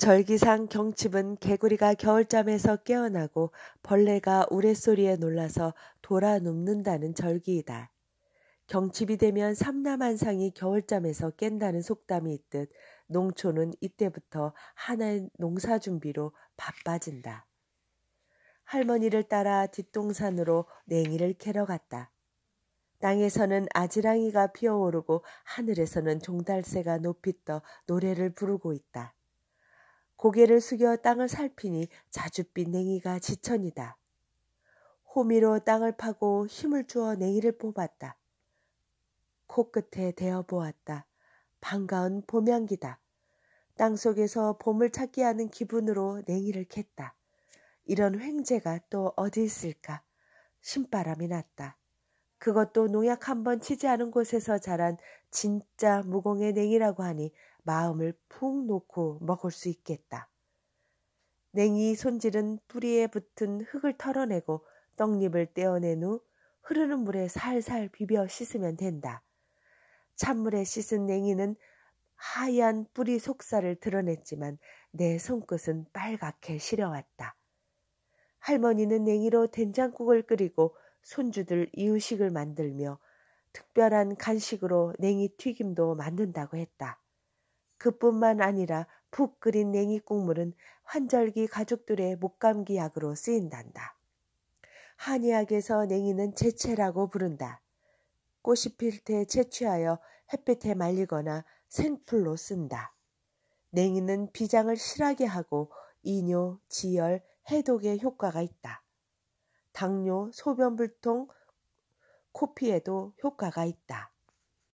절기상 경칩은 개구리가 겨울잠에서 깨어나고 벌레가 우레소리에 놀라서 돌아 눕는다는 절기이다. 경칩이 되면 삼남한상이 겨울잠에서 깬다는 속담이 있듯 농촌은 이때부터 하나의 농사 준비로 바빠진다. 할머니를 따라 뒷동산으로 냉이를 캐러 갔다. 땅에서는 아지랑이가 피어오르고 하늘에서는 종달새가 높이 떠 노래를 부르고 있다. 고개를 숙여 땅을 살피니 자줏빛 냉이가 지천이다. 호미로 땅을 파고 힘을 주어 냉이를 뽑았다. 코끝에 대어 보았다. 반가운 봄향기다. 땅 속에서 봄을 찾게 하는 기분으로 냉이를 캤다. 이런 횡재가 또 어디 있을까? 신바람이 났다. 그것도 농약 한 번 치지 않은 곳에서 자란 진짜 무공의 냉이라고 하니 마음을 푹 놓고 먹을 수 있겠다. 냉이 손질은 뿌리에 붙은 흙을 털어내고 떡잎을 떼어낸 후 흐르는 물에 살살 비벼 씻으면 된다. 찬물에 씻은 냉이는 하얀 뿌리 속살을 드러냈지만 내 손끝은 빨갛게 시려왔다. 할머니는 냉이로 된장국을 끓이고 손주들 이유식을 만들며 특별한 간식으로 냉이 튀김도 만든다고 했다. 그뿐만 아니라 푹 끓인 냉이 국물은 환절기 가족들의 목감기 약으로 쓰인단다. 한의학에서 냉이는 제체라고 부른다. 꽃이 필 때 채취하여 햇빛에 말리거나 생풀로 쓴다. 냉이는 비장을 실하게 하고 이뇨, 지열, 해독에 효과가 있다. 당뇨, 소변불통, 코피에도 효과가 있다.